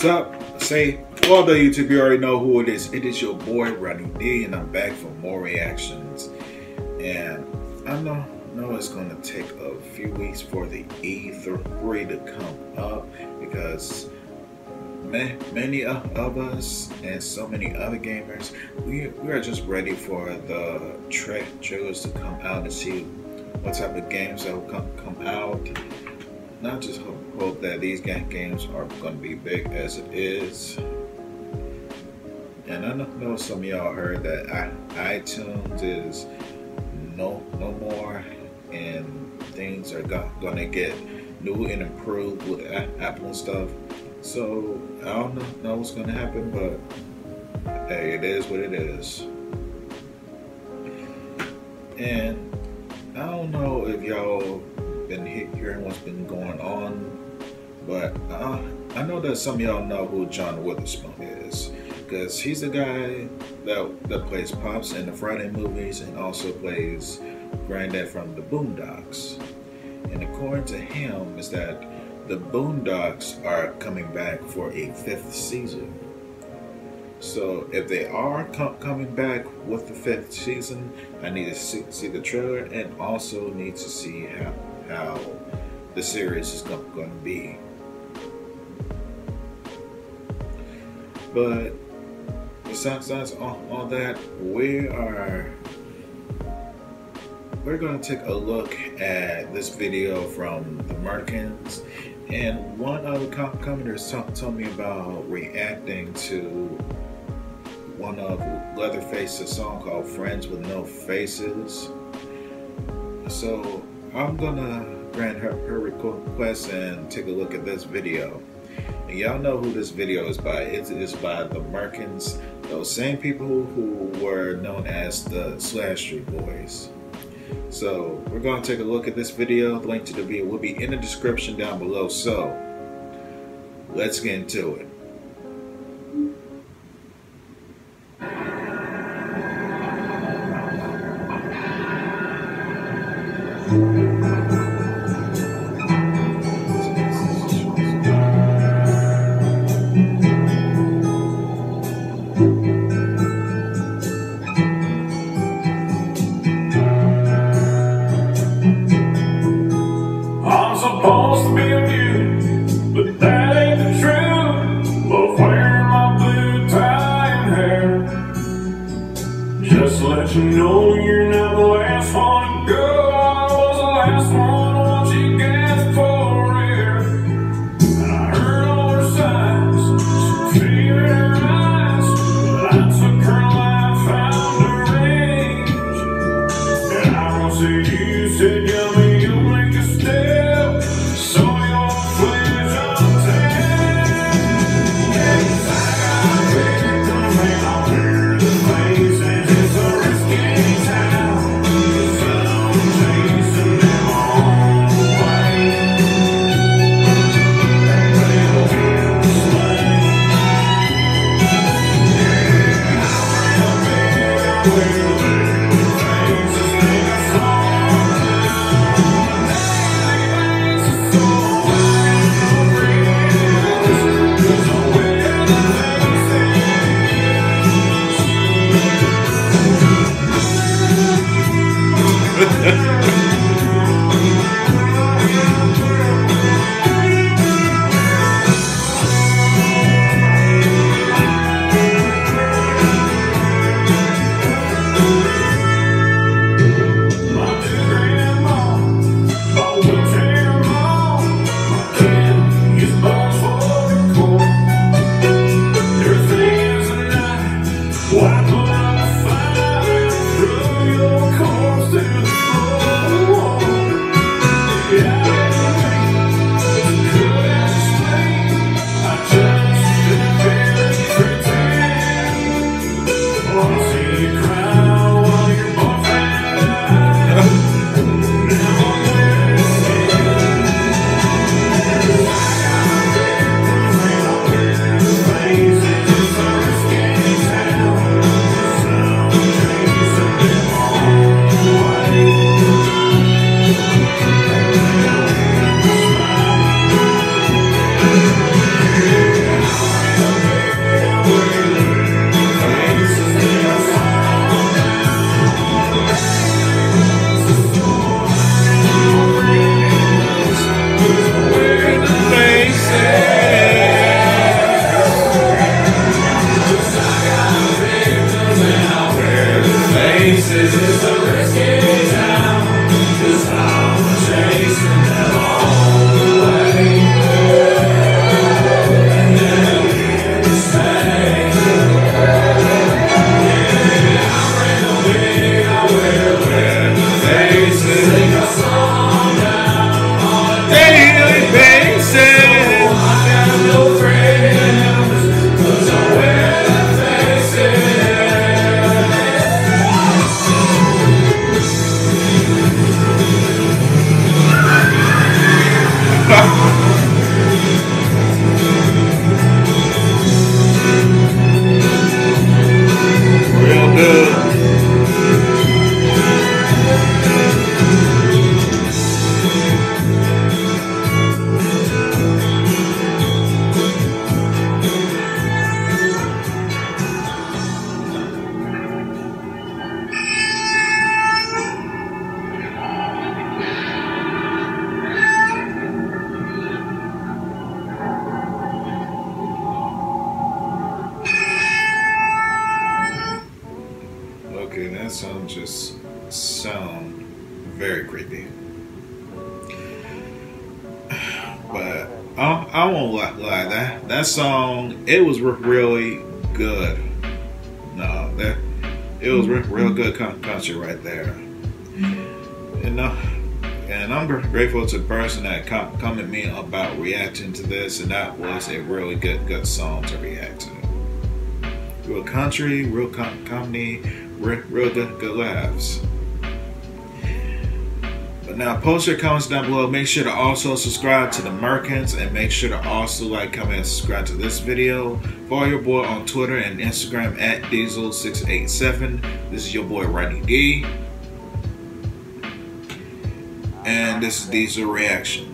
What's up? Say, well, the YouTube, you already know who it is. It is your boy, Ronnie D, and I'm back for more reactions. And I know, know it's going to take a few weeks for the E3 to come up because many of us and so many other gamers, we, we are just ready for the tra trailers to come out and see what type of games that will come, come out. Not just hope hope that these games are going to be big as it is. And I know some of y'all heard that iTunes is no no more, and things are going to get new and improved with Apple and stuff. So I don't know what's going to happen, but hey, it is what it is. And I don't know if y'all been hearing what's been going on but uh, I know that some of y'all know who John Witherspoon is because he's the guy that that plays Pops in the Friday movies and also plays Granddad from the Boondocks. And according to him, is that the Boondocks are coming back for a fifth season. So if they are co coming back with the fifth season, I need to see, see the trailer and also need to see how how the series is going to be. But besides all, all that, we are we're going to take a look at this video from the Merkins. And one of the commenters told me about reacting to one of Leatherface's song called Friends with No Faces. So I'm gonna grant her, her request and take a look at this video. And y'all know who this video is by. It is by the Merkins, those same people who were known as the Slash Street Boys. So we're to take a look at this video. The link to the video will be in the description down below. So let's get into it. Very creepy. But I, I won't lie, lie, that that song it was re- really good. No, that it was re- real good country right there. And uh, and I'm grateful to the person that com- commented me about reacting to this, and that was a really good good song to react to real country, real com- comedy, real good, good laughs. But now, post your comments down below. Make sure to also subscribe to the Merkins and make sure to also like, comment, and subscribe to this video. Follow your boy on Twitter and Instagram at Diesel687. This is your boy Ronnie D. And this is Diesel Reaction.